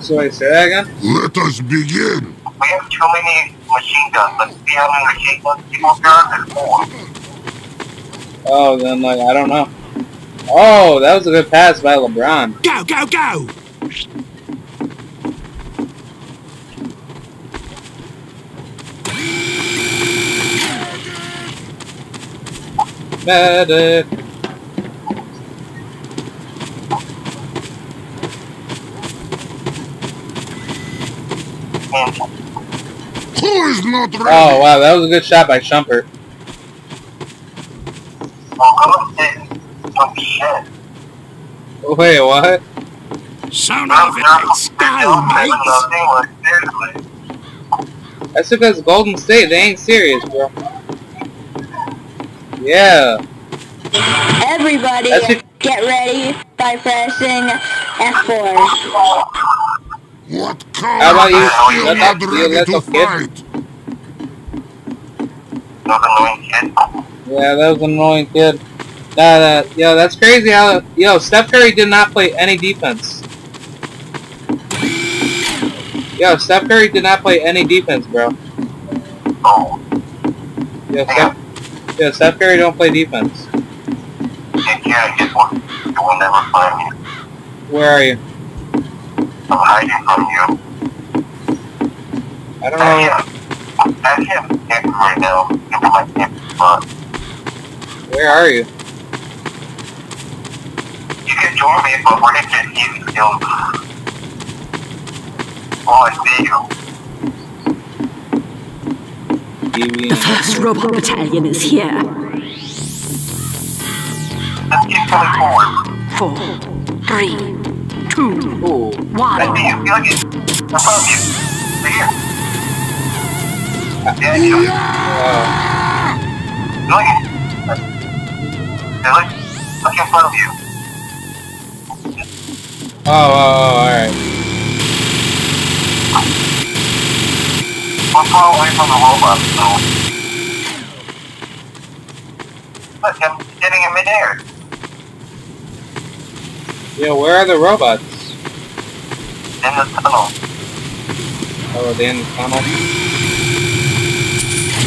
So I say that again? Let us begin. We have too many machine guns. Let's see how many machine guns people got. There's four. Oh, then like I don't know. Oh, that was a good pass by LeBron. Go, go, go! Medic. Is not oh, ready? Oh wow, that was a good shot by Shumpert. well, go ahead. Don't be shit. Wait, what? Sound off it, let's go, mates! Nothing, like. That's because Golden State, they ain't serious, bro. Yeah. Everybody, get ready by pressing F4. What color How about you? is still Let not us- ready let to us get- fight? Another annoying kid. Yeah, that was an annoying kid. That, uh, yo, that's crazy how, yo, Steph Curry did not play any defense. Yo, Steph Curry did not play any defense, bro. Oh, Yo, Steph, yo, Steph Curry don't play defense. yeah, yeah, guess what? You will never find me. Where are you? I'm hiding from you. I don't know. Can't, I can't get right now. Give me my camp spot. Where are you? You can join me, but we're gonna get easy. Oh, I see you. The first robot battalion is here. Let's keep coming forward. Four, three, two, I see you. Feel like it. I found you. Right here. Yeah. Uh. Really? Look in front of you. oh, oh, oh, alright. We're far away from the robot, so. Look, I'm sitting in midair. Yo, where are the robots? In the tunnel. Oh, are they in the tunnel?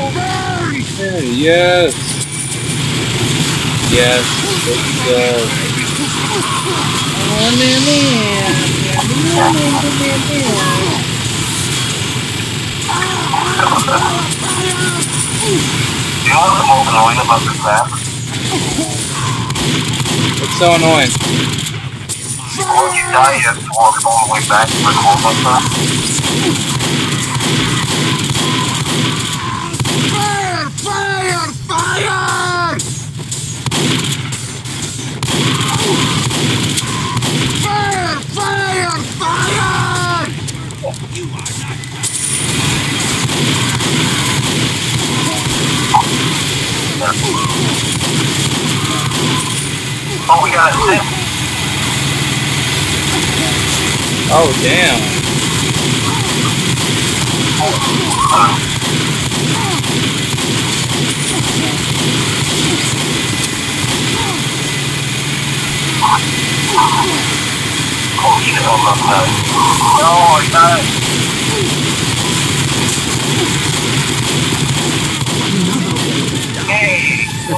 almost done. Yes. Yes. Let's go. You know what's most annoying about this map? It's so annoying. You die, you have to walk all the way back to the are. Oh, we got it. Oh, damn. Oh shit, I'm not done. No, I got it. Hey!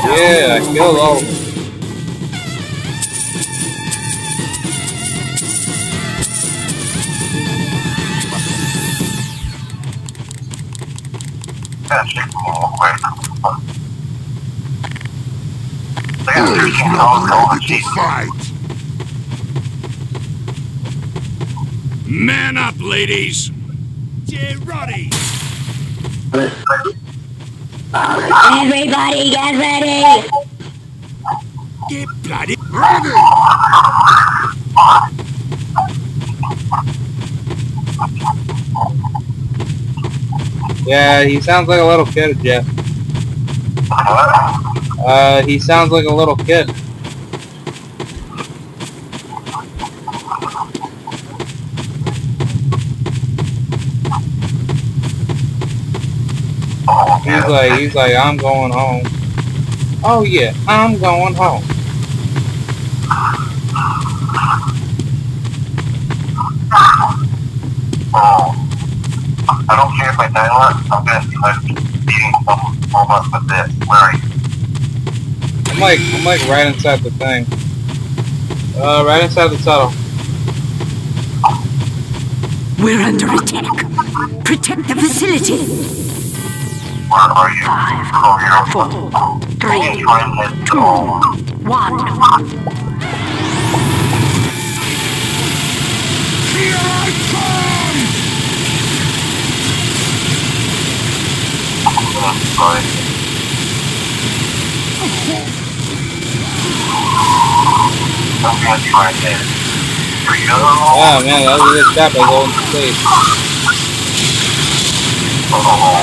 Yeah, I killed all of them. Gotta check them all quick. They got Who is 13 not dollars to fight? Man up, ladies! Get ready! Everybody, get ready. Get bloody Ready! Yeah, he sounds like a little kid, Jeff. Uh, he sounds like a little kid. He's like, he's like, I'm going home. Oh yeah, I'm going home. Oh. I don't care if I die a lot. I'm gonna be like beating some robot with this. Where are you? I'm like, I'm like right inside the thing. Uh, right inside the tunnel. We're under attack. Protect the facility. Where are you? Five, four, three, two, one. Three. trying to head two, oh. one. Here I come! oh, Sorry. I'm gonna try and Here we go. Oh man, that was a good shot by Golden State. Oh.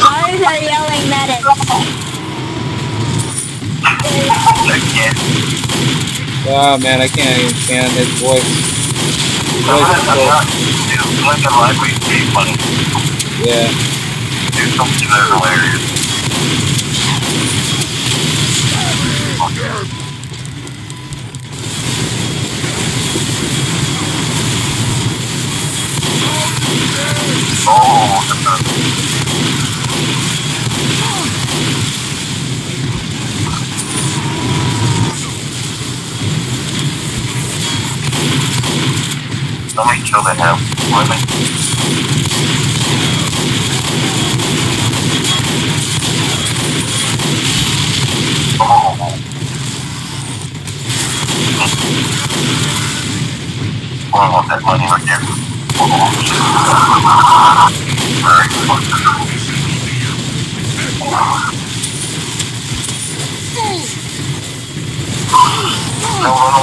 Cars are yelling medic. Again. Oh man, I can't even stand his voice. His voice is I'm so, not, like a library pay yeah. Do something that hilarious. Let me kill the hell. Let me. Oh. Oh, I want that money right there. Oh. No, no, no.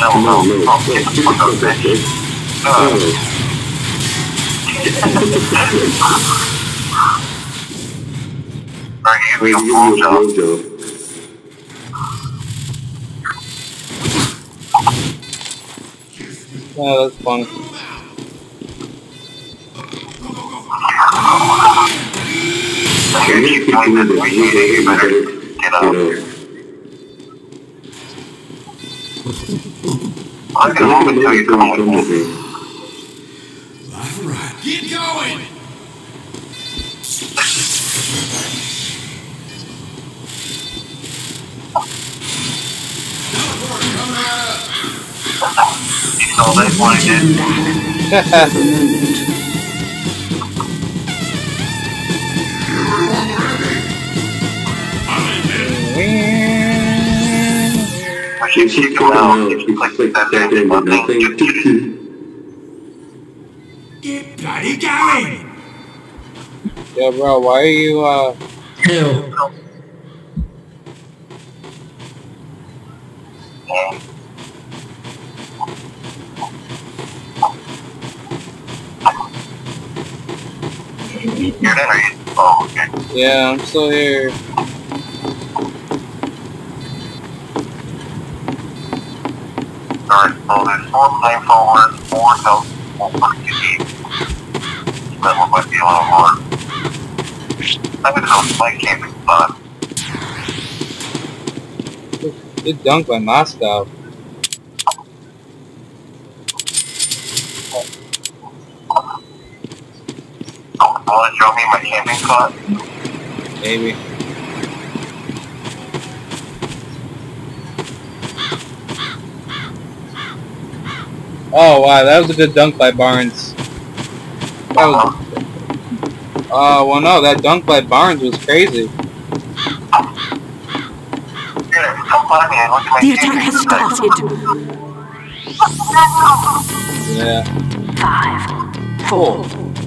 No, no, no. Get the fuck up, bitch. Uh, Alright, give me a full job. Yeah, that's. I hear you doing this. We need. You better get up. I'm gonna move until you come with me. Get going! You know that's what I did. I should kick him out. If you click that damn button, Get bloody going! Yo, bro, why are you, uh... You're there, are you? Oh, okay. Yeah, I'm still here. Alright, so there's four flamethrowers, four health, four unique. That one might be a little hard. I'm gonna go play camping spot. Good dunk by Mozgov. Wanna show me my camping spot? Maybe. Oh wow, that was a good dunk by Barnes. That was. Uh, well no, that dunk by Barnes was crazy. Here, come find me and look at my The attack has started. Yeah. Five, four,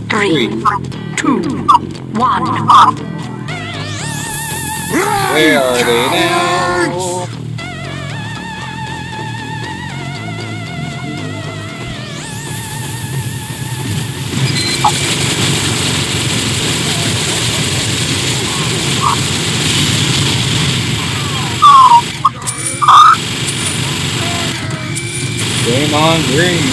three, two, one. Where are they now? Game on green.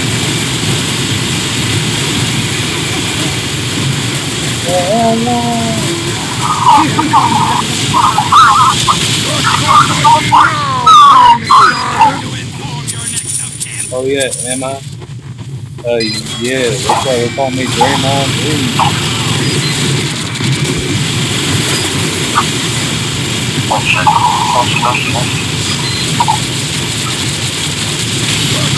Oh yeah, Emma. Uh, yeah, that's why they call me Draymond Green. Oh shit. Oh shit, oh shit, oh shit.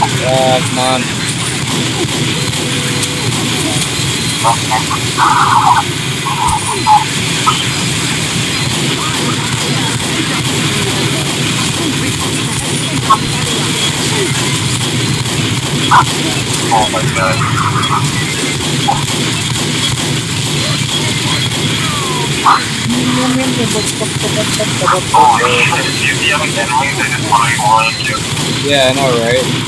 I'm on back, I'm on back, oh shit, shit. Now I'm done. Shit, damn. Come on. Oh my god. Oh shit, you the other enemies, I just want to warn you. Yeah, I know, right?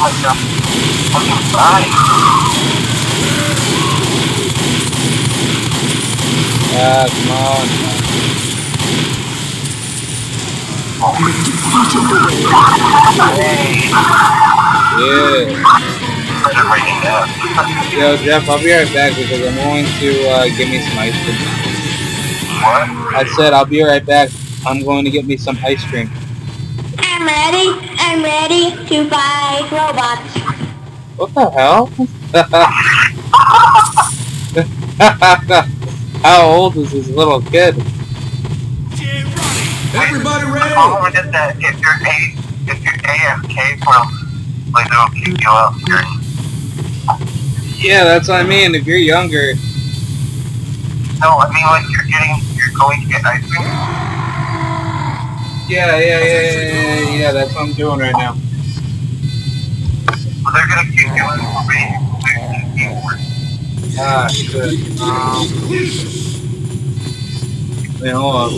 my god. I'm dying. Ah, come on. Hey, Yeah. better raining down. Yo, Jeff, I'll be right back because I'm going to uh, get me some ice cream. what? I said I'll be right back. I'm going to get me some ice cream. I'm ready. I'm ready to fight robots. What the hell? How old is this little kid? Everybody ready? Oh, I did that. If you're A, if you're AFK for like they'll kick you out. You're, Yeah, that's what I mean. If you're younger, no, I mean like you're getting, you're going to get ice cream. Yeah, yeah, yeah, yeah, yeah, yeah, that's what I'm doing right now. So they're gonna out for being Ah, shit. Um, wait, hold on.